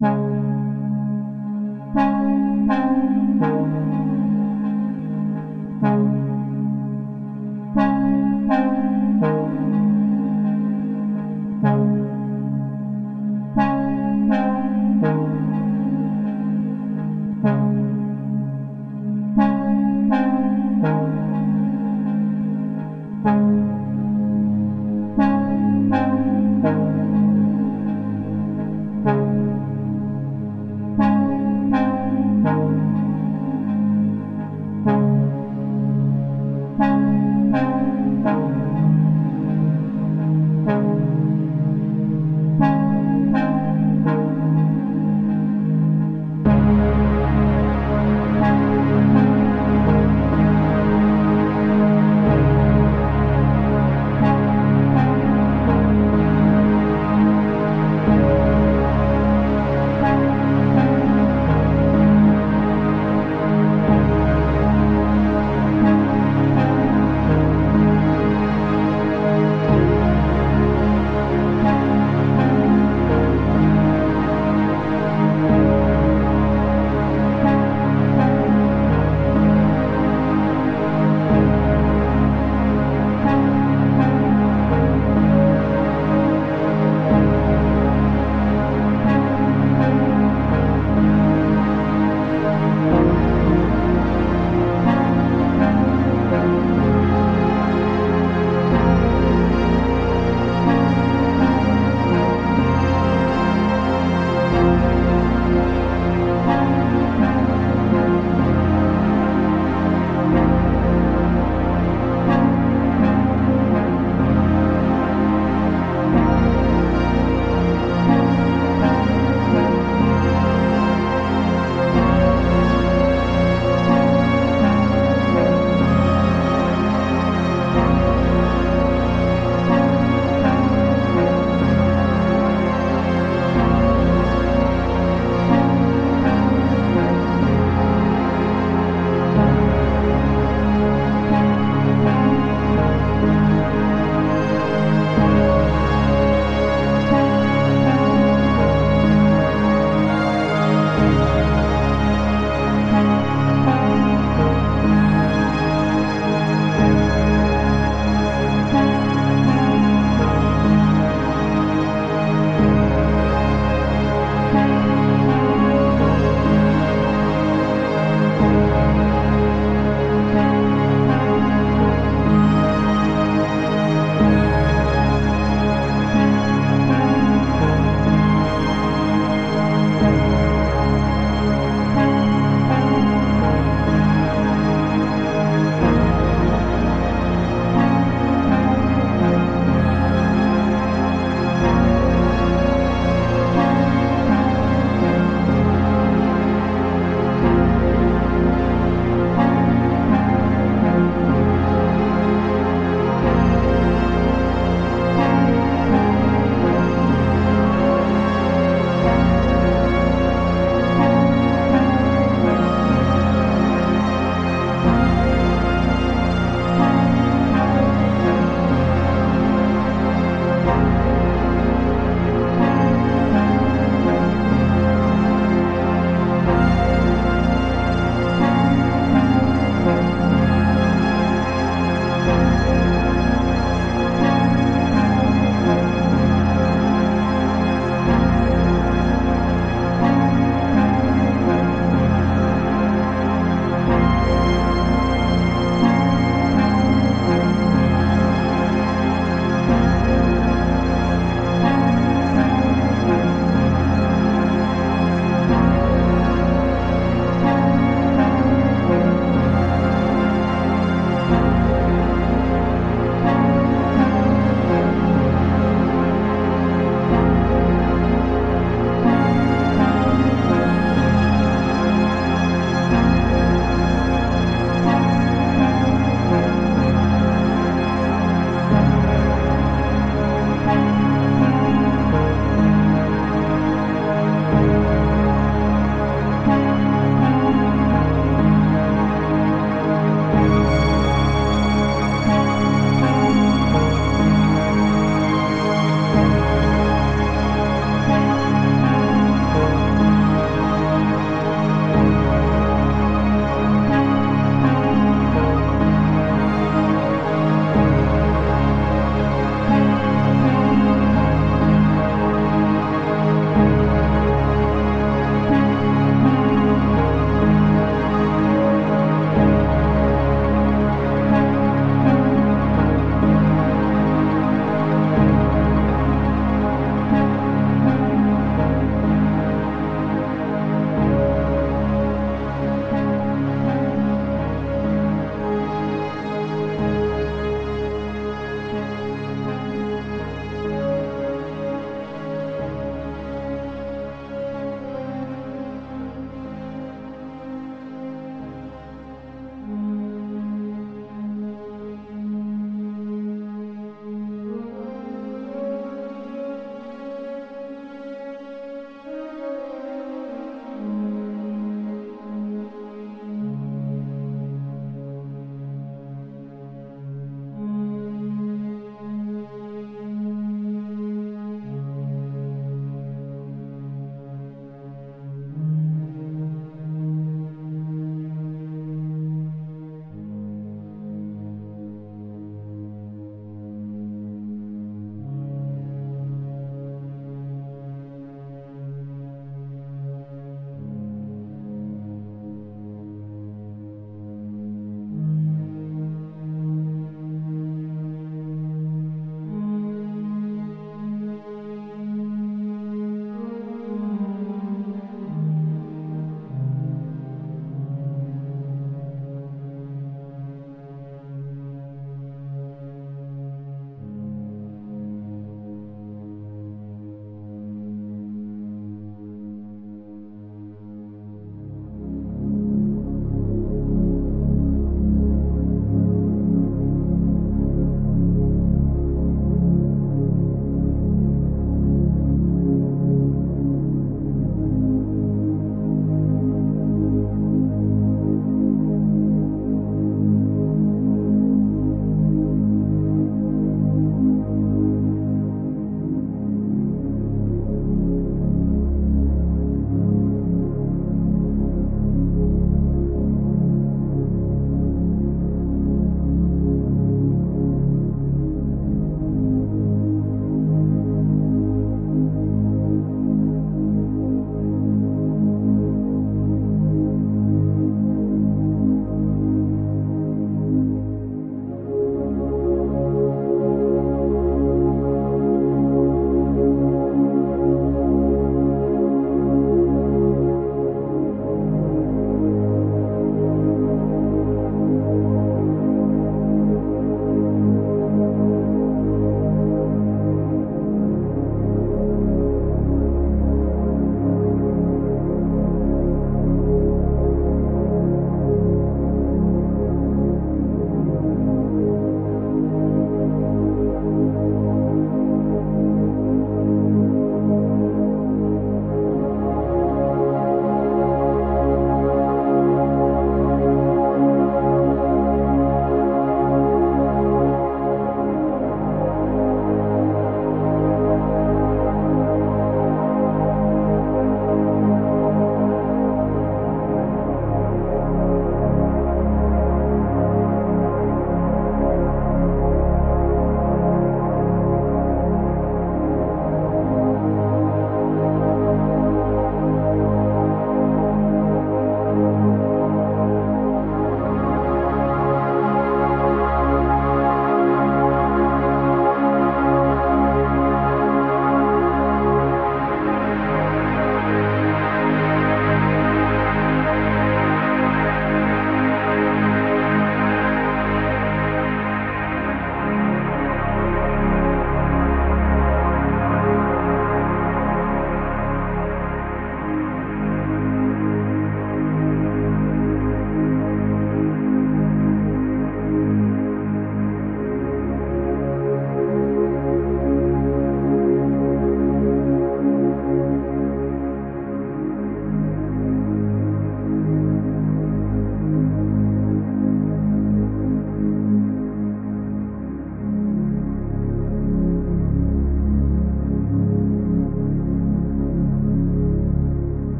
嗯